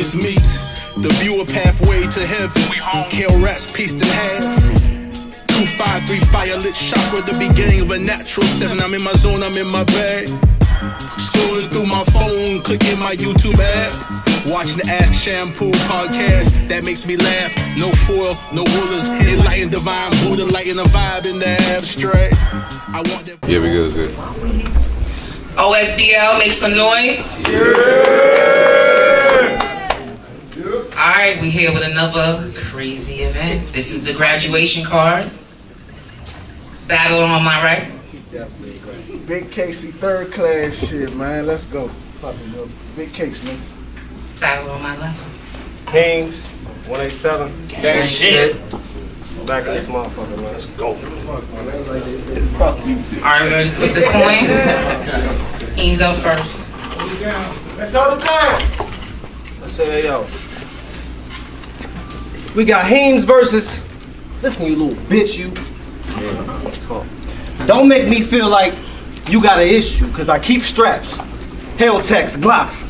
top of the trees meet. The view a pathway to heaven. We home. Kill rats pieced in half. Two, five, three, fire lit chakra, the beginning of a natural seven. I'm in my zone, I'm in my bag. Scrolling through my phone, clicking my YouTube app. Watching the Ash Shampoo podcast, that makes me laugh. No foil, no rulers, enlightened divine Buddha, lighting a vibe in the abstract. I want that. Yeah, we good, it's good. OSBL, make some noise. All right, we here with another crazy event. This is the graduation card. Battle on my right. Big Casey, third class shit, man. Let's go. Fucking go. Big Casey, man. Battle on my left. Kings, 187. Gang shit. Back in this motherfucker, man. Let's go. Fuck you too. All right, we ready to flip the coin? Kings up first. Let's hold it down. Let's say, yo. We got Haynes versus. Listen, you little bitch, you. Yeah, talk. Don't make me feel like you got an issue, because I keep straps, Hell Helltex, Glocks,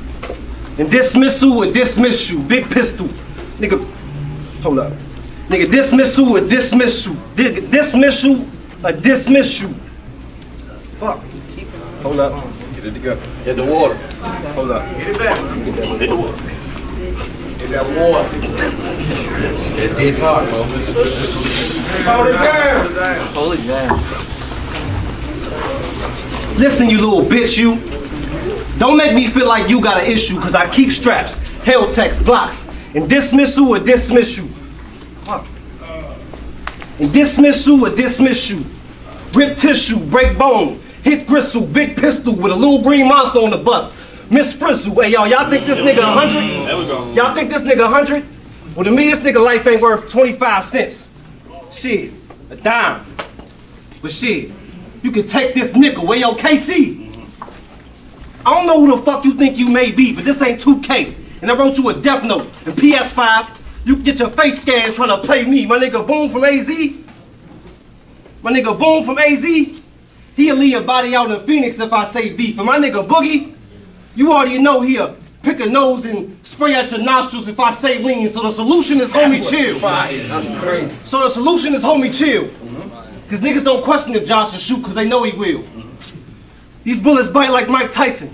and dismissal and dismiss you, big pistol. Nigga, hold up. Nigga, dismissal or dismiss you. Di- dismiss you or dismiss you. Fuck. Hold up. Get it together. Get the water. Hold up. Get it back. Get that water. Get that water. It's hard, bro. Hold it down. Hold it down. Listen, you little bitch, you. Don't make me feel like you got an issue, cause I keep straps, hell Helltex, Glocks, and dismissal or dismiss you. Fuck. And dismissal or dismiss you. Rip tissue, break bone, hit gristle, big pistol with a little green monster on the bus. Miss Frizzle, hey y'all, y'all think this nigga a hundred? There we go. Y'all think this nigga a hundred? Well, to me, this nigga life ain't worth 25 cents. Shit, a dime. But shit, you can take this nickel, way yo, KC. I don't know who the fuck you think you may be, but this ain't 2K. And I wrote you a death note. And PS5, you can get your face scanned trying to play me. My nigga Boom from AZ. My nigga Boom from AZ. He'll leave your body out in Phoenix if I say beef. And my nigga Boogie, you already know he'll pick a nose and spray at your nostrils if I say lean. So the solution is homie chill. So the solution is homie chill. Cause niggas don't question if Josh will shoot cause they know he will. These bullets bite like Mike Tyson.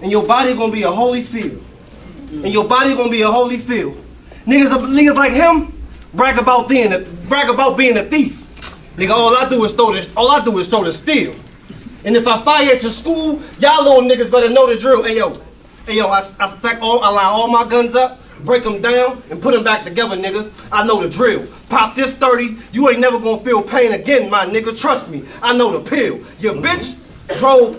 And your body gonna be a holy field. And your body gonna be a holy field. Niggas, niggas like him brag about being a, brag about being a thief. Nigga, all I do is throw this, all I do is throw the steel. And if I fire at your school, y'all little niggas better know the drill. Hey yo, hey yo, I, I stack all, I line all my guns up, break them down, and put them back together, nigga. I know the drill. Pop this 30, you ain't never gonna feel pain again, my nigga. Trust me, I know the pill. Your mm-hmm. bitch drove,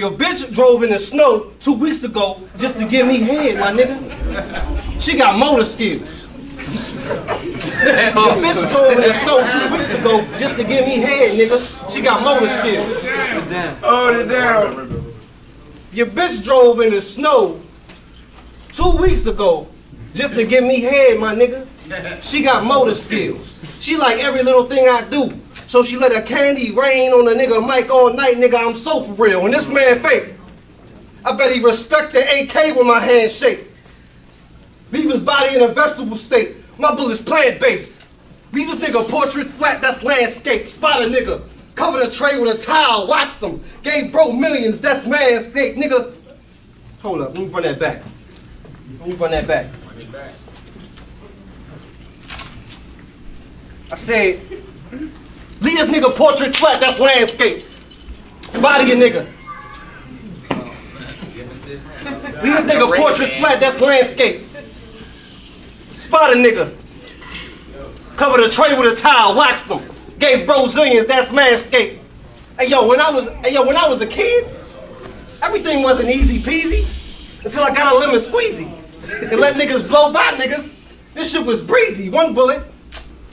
your bitch drove in the snow two weeks ago just to give me head, my nigga. She got motor skills. Your bitch drove in the snow two weeks ago just to give me head, nigga. She got motor skills. Hold it down. Your bitch drove in the snow two weeks ago just to give me head, my nigga. She got motor skills. She like every little thing I do. So she let a candy rain on a nigga mic all night, nigga. I'm so for real. And this man fake. I bet he respect the AK with my hand shake. Leave his body in a vegetable state. My bullets plant based. Leave this nigga portrait flat, that's landscape. Spot a nigga. Cover the tray with a towel, watch them. Gave bro millions, that's man state. Nigga, hold up, let me run that back. Let me run that back. I said, leave this nigga portrait flat, that's landscape. Body a nigga. Leave this nigga portrait flat, that's landscape. Spot a nigga. Cover the tray with a towel, wax them. Gave Brazilians, that's manscape. Hey yo, when I was hey yo, when I was a kid, everything wasn't easy peasy until I got a lemon squeezy. And let niggas blow by niggas. This shit was breezy. One bullet,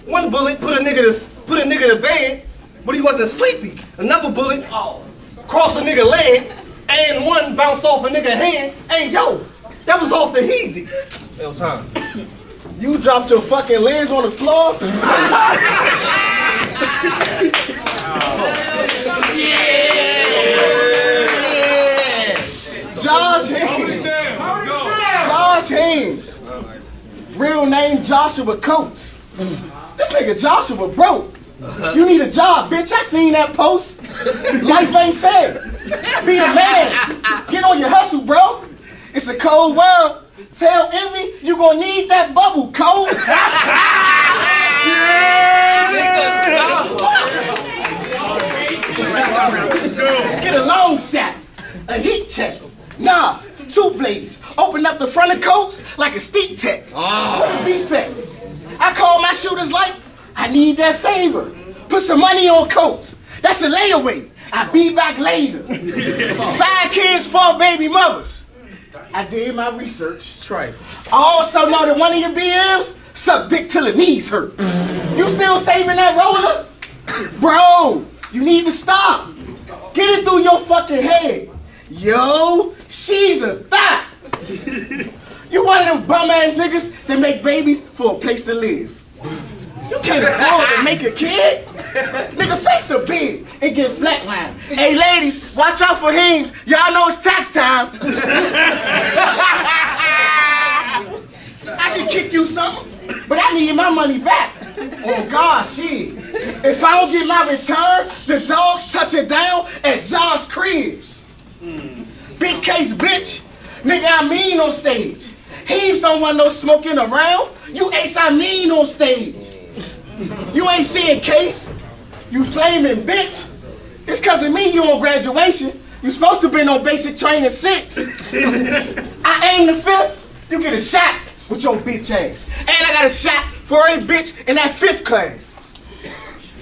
one bullet put a nigga to put a nigga to bed, but he wasn't sleepy. Another bullet, cross a nigga leg, and one bounce off a nigga hand. Hey yo, that was off the heezy. It was time. You dropped your fucking legs on the floor? yeah! Josh Haynes. Josh Haynes. Real name Joshua Coates. This nigga Joshua broke. You need a job, bitch. I seen that post. Life ain't fair. Be a man. Get on your hustle, bro. It's a cold world. Tell Envy you gonna need that bubble coat. Get a long shot, a heat check. Nah, two blades. Open up the front of coats like a steep tech. Ah. What a defect. I call my shooters like, I need that favor. Put some money on coats. That's a layaway. I be back later. Five kids, four baby mothers. I did my research. Try. I also know that one of your BMs suck dick till the knees hurt. You still saving that roller? Bro, you need to stop. Get it through your fucking head. Yo, she's a thot. You one of them bum ass niggas that make babies for a place to live. You can't afford to make a kid. Nigga, face the big and get flatlined. Hey, ladies, watch out for Heemz. Y'all know it's tax time. I can kick you something, but I need my money back. Oh God, shit. If I don't get my return, the dogs touch it down at Josh Cribs. Hmm. Big case, bitch. Nigga, I mean on stage. Heaves don't want no smoking around. You ace I mean on stage. You ain't seeing case. You flaming bitch. It's cause of me you on graduation. You supposed to been on basic training six. I aim the fifth, you get a shot with your bitch ass. And I got a shot for a bitch in that fifth class.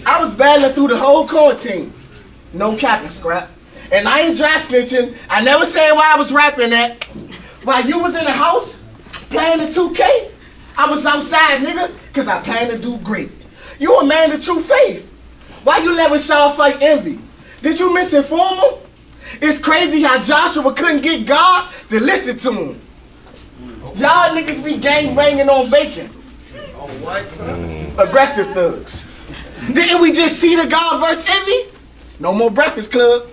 I was battling through the whole quarantine. No capping scrap. And I ain't dry snitching. I never said why I was rapping that. While you was in the house playing the 2K, I was outside, nigga, cause I plan to do great. You a man of true faith. Why you letting Shaw fight envy? Did you misinform him? It's crazy how Joshua couldn't get God to listen to him. Y'all niggas be gang banging on bacon. Aggressive thugs. Didn't we just see the God verse envy? No more Breakfast Club.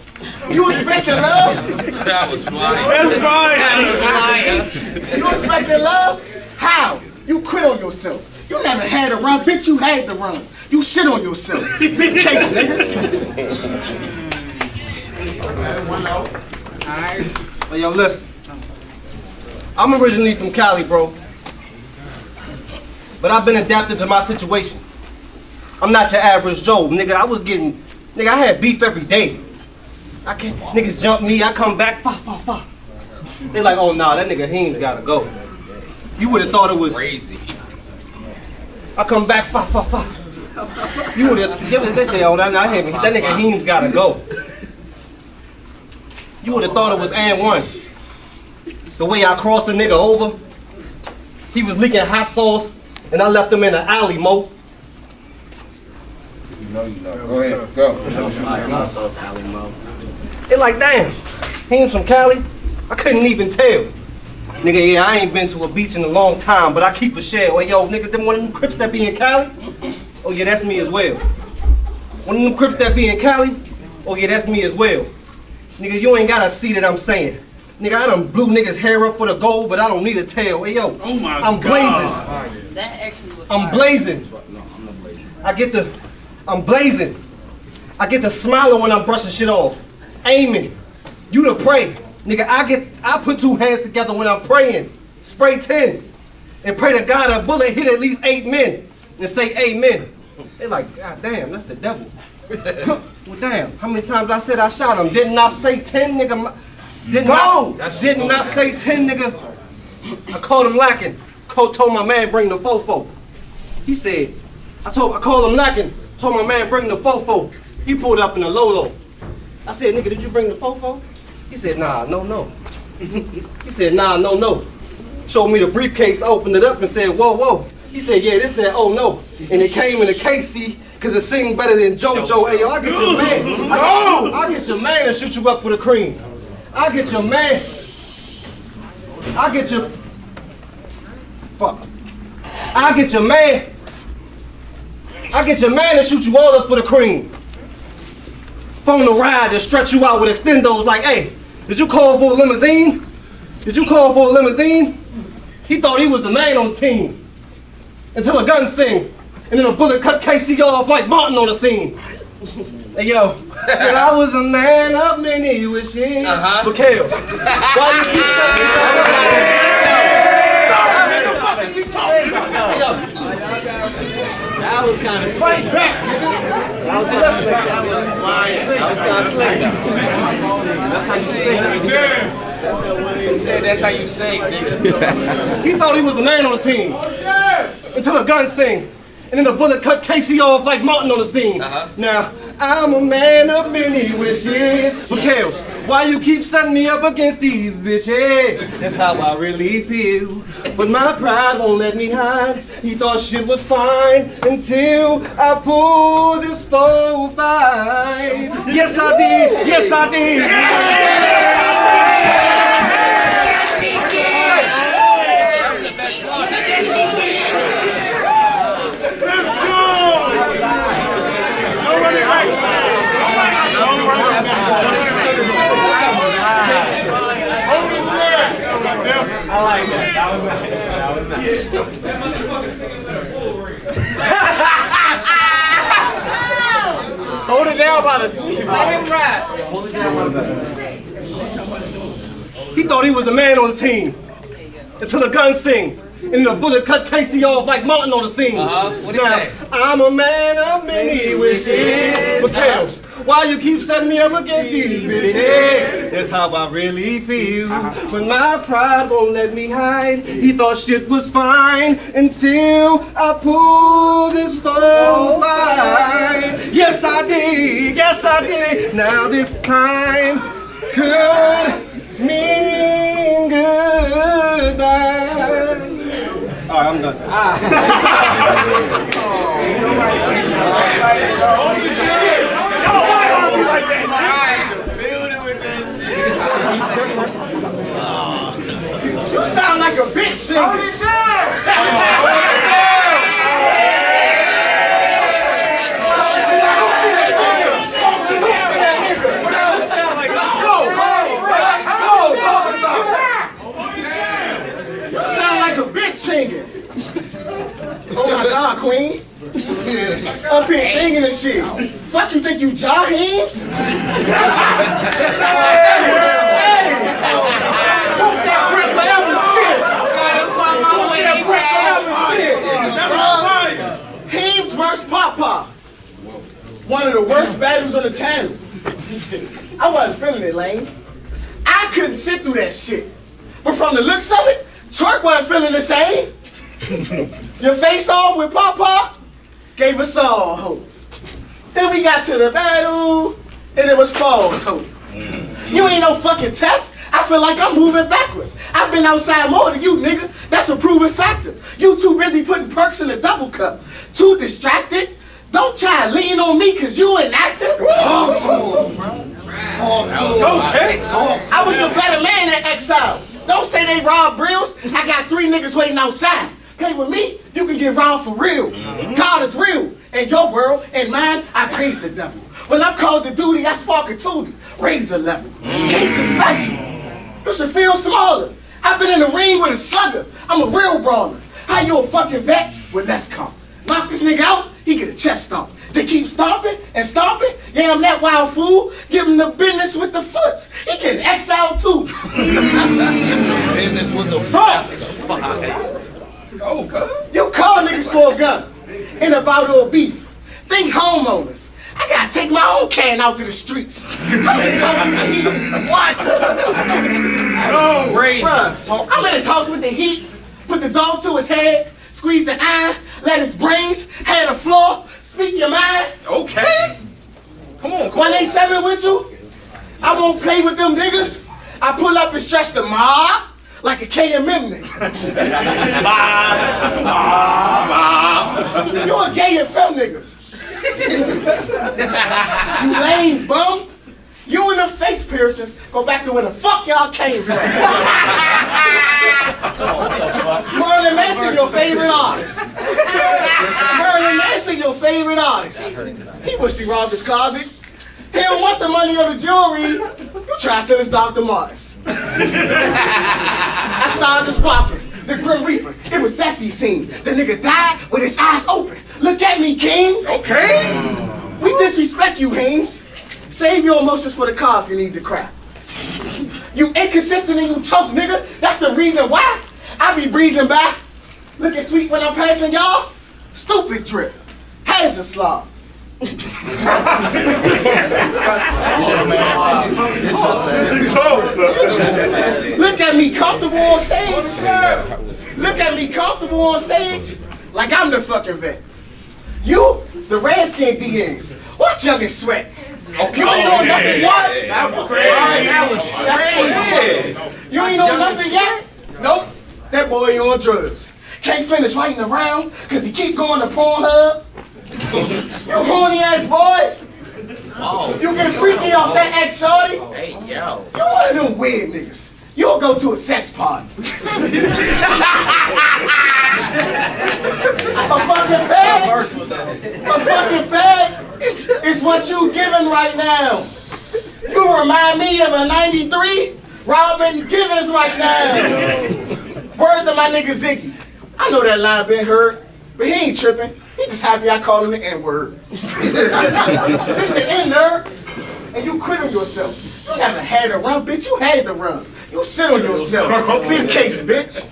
You expecting love? That was funny. You expecting love? How? You quit on yourself. You never had a run, bitch. You had the runs. You shit on yourself. Big case, nigga. But yo, listen. I'm originally from Cali, bro. But I've been adapted to my situation. I'm not your average Joe, nigga. I was getting, nigga, I had beef every day. I can't, niggas jump me, I come back, fa, fa, fa. They like, oh, nah, that nigga Heemz gotta go. You would have thought it was, Crazy. I come back, fa, fa, fa. You would have, they say, oh, that, nigga- that nigga Heemz gotta go. You would have thought it was and one. The way I crossed the nigga over, he was leaking hot sauce, and I left him in the alley, Mo. You know you know. Go ahead. Go. They like, damn, Heemz from Cali? I couldn't even tell. Nigga, yeah, I ain't been to a beach in a long time, but I keep a shell. Hey, yo, nigga, them one of them crips that be in Cali? Oh, yeah, that's me as well. One of them crips that be in Cali? Oh, yeah, that's me as well. Nigga, you ain't gotta see that I'm saying. Nigga, I done blew niggas' hair up for the gold, but I don't need a tail. Hey, yo, Oh my I'm God. blazing. That actually was I'm blazing. I get the, I'm blazing. I get the smiling when I'm brushing shit off. Aiming. You to pray. Nigga, I get, I put two hands together when I'm praying. Spray 10. And pray to God a bullet hit at least eight men. And say amen. They like, God damn, that's the devil. well, damn, how many times I said I shot him? Didn't I say 10, nigga? My- Didn't I, didn't I say 10, nigga? I called him lacking. Co told my man bring the fofo. He said, I told I called him lacking. Told my man bring the fofo. He pulled up in the Lolo. I said, nigga, did you bring the fofo? He said, nah, no, no. he said, nah, no, no. Showed me the briefcase, opened it up and said, whoa, whoa. He said, yeah, this that, oh no. And it came in a case, cause it sing better than JoJo. Hey, yo, I get your man. I, I get your man and shoot you up for the cream. I get your man. I get your fuck. I get your man. I get your man and shoot you all up for the cream. Phone a ride to stretch you out with extendos like, hey, did you call for a limousine? Did you call for a limousine? He thought he was the man on the team. Until a gun sing, and then a bullet cut Casey off like Martin on the scene. Hey yo, said I was a man of many wishes. Uh-huh. But Kales, why do you keep setting me up? That was kind of slick. That was kind of That was kind of slick. That's how you sing. Nigga. He said that's how you sing, nigga. He thought he was the man on the team. Until a gun sing. And then the bullet cut Casey off like Martin on the scene. Uh-huh. Now, I'm a man of many wishes. But Kales, why you keep setting me up against these bitches? That's how I really feel. But my pride won't let me hide. He thought shit was fine until I pulled this 4-5. Yes, I did. Yes, I did. Hold it down by the sleeve. Let him rap. He thought he was the man on the team. Until a gun sing. And the bullet cut Casey off like Martin on the scene. Uh-huh. What'd he now, say? I'm a man of many wishes. But Kels, why you keep setting me up against these bitches? That's how I really feel. But my pride won't let me hide. He thought shit was fine until I pulled this phone fine. Yes, I did. Yes, I did. Now this time could mean goodbye. All right, I'm done. You sound like a bitch singer. Let's go. Let's go. Talk about it. You sound like a bitch singing. Oh my God, Queen. Up here singing and shit. Fuck you think you John Haynes? hey! Shit. Haynes versus Papa. One of the worst battles on the channel. I wasn't feeling it, Lane. I couldn't sit through that shit. But from the looks of it, Twerk wasn't feeling the same. Your face off with Papa gave us all hope. Then we got to the battle, and it was false hope. You ain't no fucking test. I feel like I'm moving backwards. I've been outside more than you, nigga. That's a proven factor. You too busy putting perks in a double cup. Too distracted. Don't try to lean on me because you inactive. Talk to him, bro. Talk to him. Okay. I was the better man at Exile. Don't say they robbed Brills. I got three niggas waiting outside. Okay, with me, you can get round for real. Mm-hmm. God is real. In your world and mine, I praise the devil. When I'm called to duty, I spark a tootie. Raise a level. Case is special. You should feel smaller. I've been in the ring with a slugger. I'm a real brawler. How you a fucking vet? Well, let's come. Knock this nigga out, he get a chest stomp. They keep stomping and stomping. Yeah, I'm that wild fool. Give him the business with the foots. He getting exiled too. Business with the Fuck. Let's go, cuz. You call niggas for a gun in a bottle of beef. Think homeowners. I gotta take my own can out to the streets. I'm in his house with the heat. What? Crazy. Bruh, I'm in his house with the heat. Put the dog to his head. Squeeze the eye. Let his brains head the floor. Speak your mind. Okay. Come on, come When on. they seven with you, I won't play with them niggas. I pull up and stretch the mob like a KMM nigga. You a gay and femme nigga. you lame bum. You and the face piercings go back to where the fuck y'all came from. Marilyn Manson, your favorite artist. Marilyn Manson, your favorite artist. He wished he robbed his closet. He don't want the money or the jewelry. You try to steal his Dr. Martens. I started the sparking. the Grim Reaper. It was that he seen. The nigga died with his eyes open. Look at me, King. Okay. We disrespect you, Haynes. Save your emotions for the car if you need the crap. You inconsistent and you choke, nigga. That's the reason why I be breezing by. Looking sweet when I'm passing y'all. Stupid drip. Hazard slob. Look at me comfortable on stage. Look at me comfortable on stage. Like I'm the fucking vet. You, the Redskin DNs. Watch young and sweat. Okay. You ain't know nothing yet. That was right. That was crazy. You ain't know nothing yet? Nope. That boy on drugs. Can't finish writing around because he keep going to Pornhub. You horny ass boy. Oh, You get freaky off that oh. ex shorty. Hey, yo. You one of them weird niggas. You'll go to a sex party. a fucking fag. A fucking fag is what you giving right now. You remind me of a 93 Robin Givens right now. Word to my nigga Ziggy. I know that line been heard, but he ain't tripping. He just happy I called him the N-word. this the N-nerd. And you quit on yourself. You never had to run, bitch. You had the runs. You sit on yourself. Big case, bitch.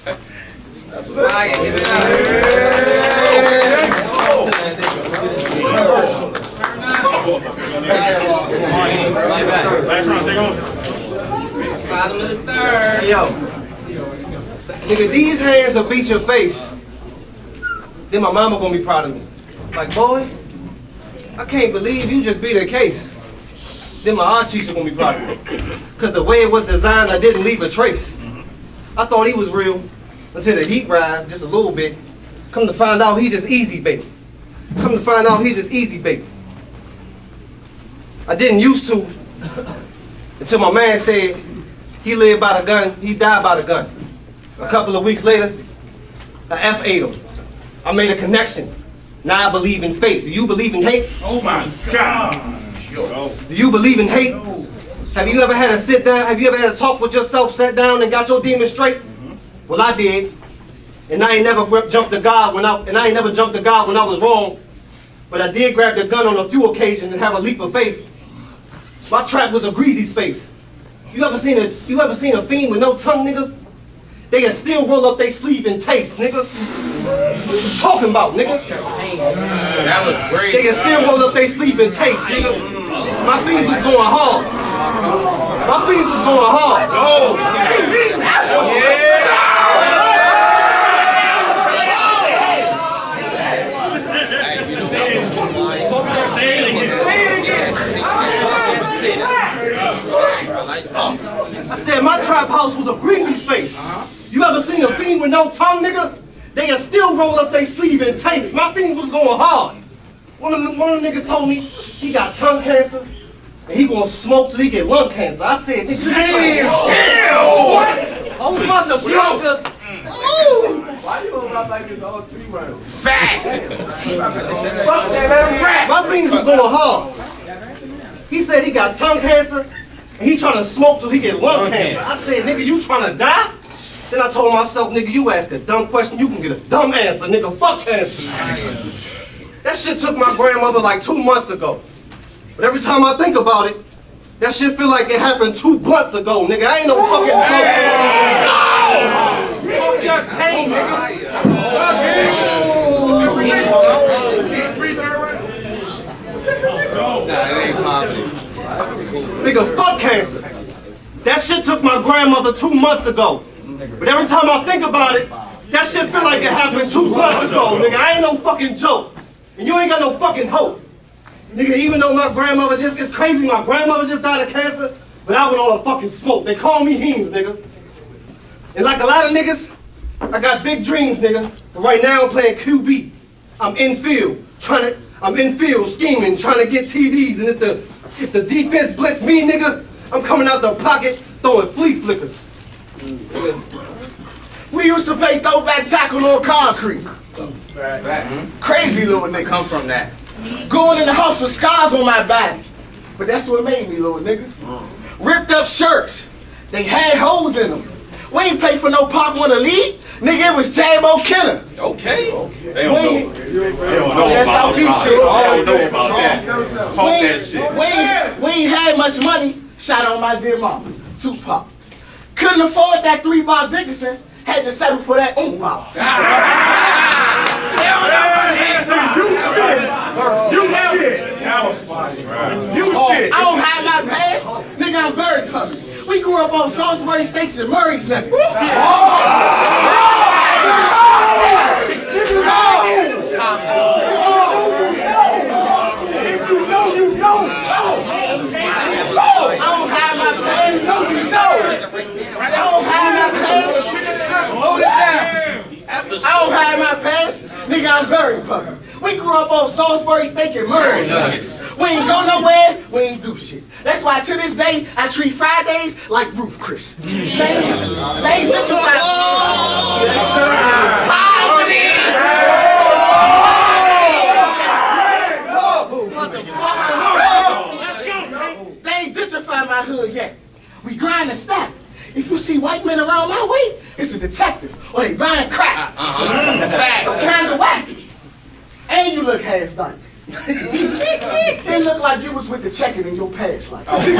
Fire, give it up. Last round, take on. Bottom of the third. Yo, nigga, these hands will beat your face. Then my mama gonna be proud of me. Like, boy, I can't believe you just beat a case. Then my art teacher gonna be me. Cause the way it was designed, I didn't leave a trace. I thought he was real until the heat rise just a little bit. Come to find out he just easy bait. Come to find out he just easy bait. I didn't used to until my man said he lived by the gun, he died by the gun. A couple of weeks later, a F ate him. I made a connection. Now I believe in faith. Do you believe in hate? Oh my God. Do you believe in hate? Have you ever had a sit down? Have you ever had a talk with yourself, sat down and got your demons straight? Mm-hmm. Well, I did. And I ain't never jumped to God when I and I ain't never jumped to God when I was wrong. But I did grab the gun on a few occasions and have a leap of faith. My trap was a greasy space. You ever seen a you ever seen a fiend with no tongue, nigga? They can still roll up their sleeve and taste, nigga. What you talking about, nigga? That was They can still roll up their sleeve and taste, nigga. My fiends was going hard. My fiends was going hard. Say it again. I said my trap house was a greasy space. You ever seen a fiend with no tongue, nigga? They can still roll up their sleeve and taste. My fiends was going hard. One of them, one of them niggas told me he got tongue cancer and he gonna smoke till he get lung cancer. I said, nigga, damn, Oh, motherfucker. Ooh. My things was going hard. He said he got tongue cancer and he trying to smoke till he get lung cancer. I said, nigga, you trying to die? Then I told myself, nigga, you ask a dumb question, you can get a dumb answer, nigga. Fuck answer. That shit took my grandmother like two months ago. But every time I think about it, that shit feel like it happened two months ago, nigga. I ain't no fucking joke. Nigga, fuck cancer. That shit took my grandmother two months ago. But every time I think about it, that shit feel like it happened two months ago, nigga. I ain't no fucking joke. And you ain't got no fucking hope. Nigga, even though my grandmother just, it's crazy, my grandmother just died of cancer, but I went on a fucking smoke. They call me Heemz, nigga. And like a lot of niggas, I got big dreams, nigga. But right now I'm playing QB. I'm in field, trying to, I'm in field scheming, trying to get TDs. And if the, if the defense blitz me, nigga, I'm coming out the pocket throwing flea flickers. We used to play throwback tackle on concrete. Crazy little nigga. Come from that. Going in the house with scars on my body. But that's what made me, little nigga. Mm. Ripped up shirts. They had holes in them. We ain't pay for no Pop Warner league. Nigga, it was J-Mo Killer. Okay. They don't We know. ain't- They don't know That's about how we that. shit. They don't know about that. Talk we, that shit. we, ain't, we ain't had much money. Shout out my dear mama, Tupac. Couldn't afford that three Bob Dickinson. Had to settle for that oom Bob. You shit. You shit. You oh, shit. I don't hide my past. Nigga, I'm very public. We grew up on Salisbury Steaks and Murray's Nuggets. If you know, you know. Talk. Talk. I don't hide my past. No, you know. I don't hide my past. Hold it down. I don't hide my past. Nigga, I'm very public. We grew up on Salisbury Steak and Murray's Nuggets. We ain't go nowhere. We ain't do shit. That's why to this day, I treat Fridays like Roof Chris. They, they gentrified. Poverty! Motherfucker. They ain't gentrified my hood yet. We grind and stack. If you see white men around my way, it's a detective or they buying crack. Uh-huh. Kind of wacky. And you look half done. it look like you was with the checking in your past life. Bout it.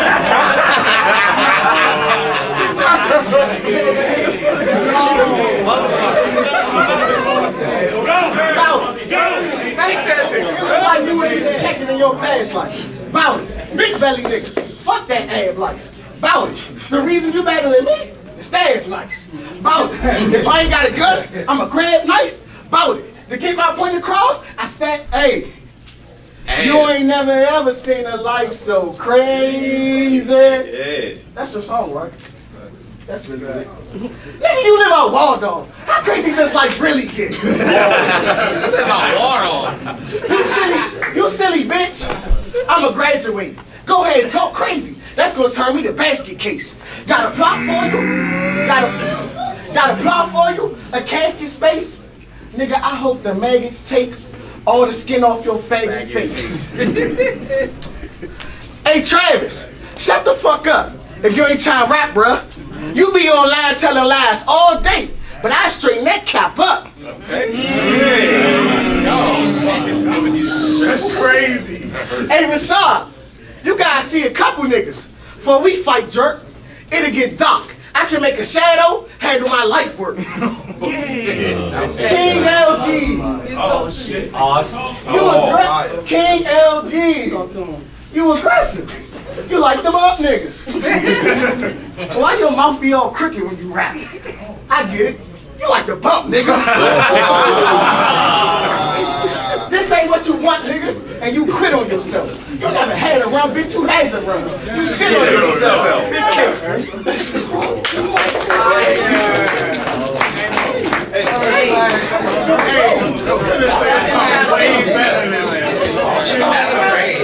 It look like you was with the checking in your past life. Bout it. Big belly nigga. Fuck that ab life. Bout it. The reason you better than me, the staff nice. Bout it. If I ain't got a gun, I'm a grab knife. Bout it. To get my point across, I stab. Hey. You ain't never ever seen a life so crazy. Yeah. That's your song, right? That's really good. Nigga, you live out Waldorf. How crazy does life really get? You silly, you silly bitch. I'm a graduate. Go ahead and talk crazy. That's gonna turn me to basket case. Got a plot for you? Got a, got a plot for you? A casket space? Nigga, I hope the maggots take all the skin off your faggot face. hey Travis, shut the fuck up. If you ain't trying to rap, bruh. You be online telling lies all day, but I straighten that cap up. That's crazy. Hey, Rashad, you guys see a couple niggas. Before we fight, jerk, it'll get dark. I can make a shadow, handle my light work. King LG. Oh, oh, shit. You aggressive. King LG. You aggressive. You like them up niggas. Why your mouth be all crooked when you rap? I get it. You like to bump, nigga. this ain't what you want, nigga. And you quit on yourself. You never had a run, bitch. You had to run. You shit on yourself. Big case. That was great.